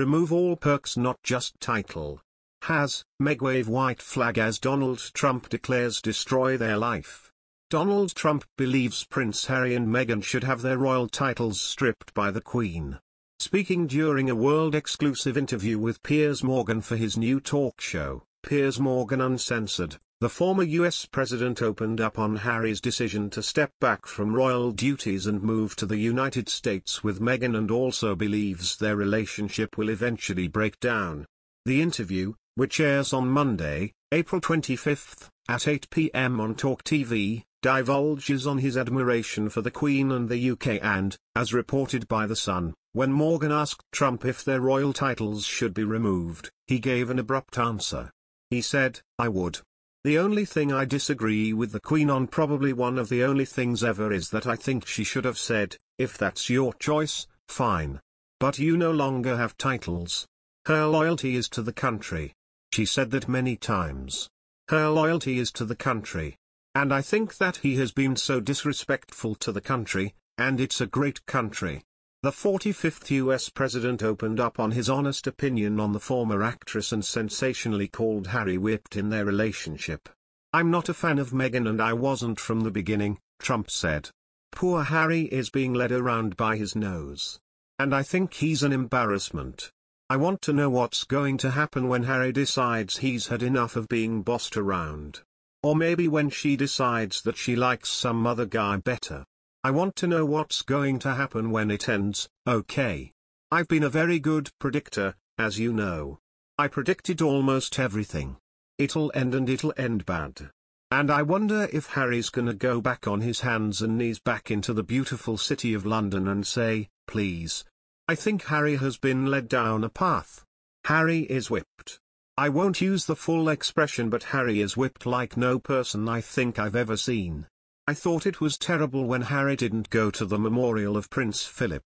remove all perks not just title. Haz, Meg wave white flag as Donald Trump declares destroy their life. Donald Trump believes Prince Harry and Meghan should have their royal titles stripped by the Queen. Speaking during a world-exclusive interview with Piers Morgan for his new talk show, Piers Morgan Uncensored, the former US president opened up on Harry's decision to step back from royal duties and move to the United States with Meghan and also believes their relationship will eventually break down. The interview, which airs on Monday, April 25, at 8 p.m. on Talk TV, divulges on his admiration for the Queen and the UK and, as reported by The Sun, when Morgan asked Trump if their royal titles should be removed, he gave an abrupt answer. He said, I would. The only thing I disagree with the Queen on probably one of the only things ever is that I think she should have said, if that's your choice, fine. But you no longer have titles. Her loyalty is to the country. She said that many times. Her loyalty is to the country. And I think that he has been so disrespectful to the country, and it's a great country. The 45th US president opened up on his honest opinion on the former actress and sensationally called Harry whipped in their relationship. I'm not a fan of Meghan and I wasn't from the beginning, Trump said. Poor Harry is being led around by his nose. And I think he's an embarrassment. I want to know what's going to happen when Harry decides he's had enough of being bossed around. Or maybe when she decides that she likes some other guy better. I want to know what's going to happen when it ends, okay. I've been a very good predictor, as you know. I predicted almost everything. It'll end and it'll end bad. And I wonder if Harry's gonna go back on his hands and knees back into the beautiful city of London and say, please. I think Harry has been led down a path. Harry is whipped. I won't use the full expression but Harry is whipped like no person I think I've ever seen. I thought it was terrible when Harry didn't go to the memorial of Prince Philip.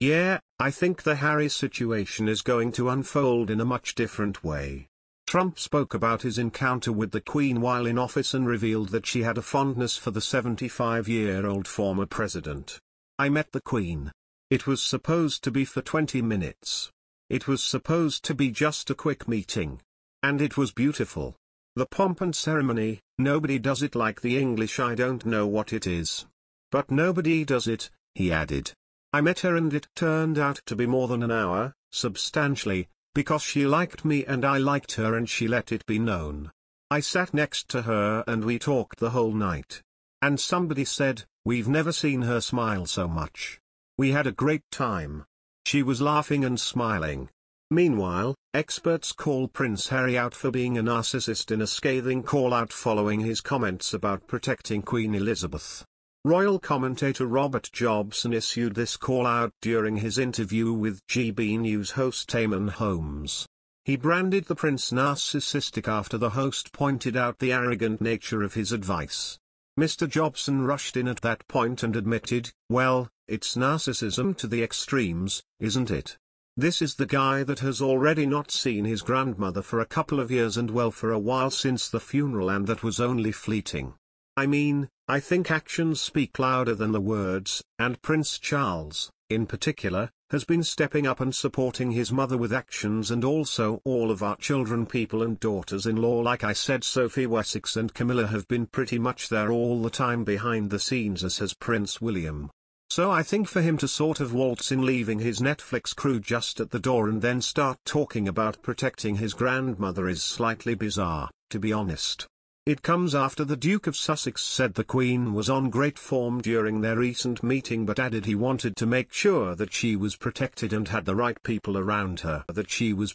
Yeah, I think the Harry situation is going to unfold in a much different way. Trump spoke about his encounter with the Queen while in office and revealed that she had a fondness for the 75-year-old former president. I met the Queen. It was supposed to be for 20 minutes. It was supposed to be just a quick meeting. And it was beautiful. The pomp and ceremony, nobody does it like the English I don't know what it is. But nobody does it, he added. I met her and it turned out to be more than an hour, substantially, because she liked me and I liked her and she let it be known. I sat next to her and we talked the whole night. And somebody said, we've never seen her smile so much. We had a great time. She was laughing and smiling. Meanwhile, experts call Prince Harry out for being a narcissist in a scathing call-out following his comments about protecting Queen Elizabeth. Royal commentator Robert Jobson issued this call-out during his interview with GB News host Eamonn Holmes. He branded the prince narcissistic after the host pointed out the arrogant nature of his advice. Mr. Jobson rushed in at that point and admitted, well, it's narcissism to the extremes, isn't it? This is the guy that has already not seen his grandmother for a couple of years and well for a while since the funeral and that was only fleeting. I mean, I think actions speak louder than the words, and Prince Charles, in particular, has been stepping up and supporting his mother with actions and also all of our children people and daughters-in-law like I said Sophie Wessex and Camilla have been pretty much there all the time behind the scenes as has Prince William. So I think for him to sort of waltz in leaving his Netflix crew just at the door and then start talking about protecting his grandmother is slightly bizarre, to be honest. It comes after the Duke of Sussex said the Queen was on great form during their recent meeting but added he wanted to make sure that she was protected and had the right people around her that she was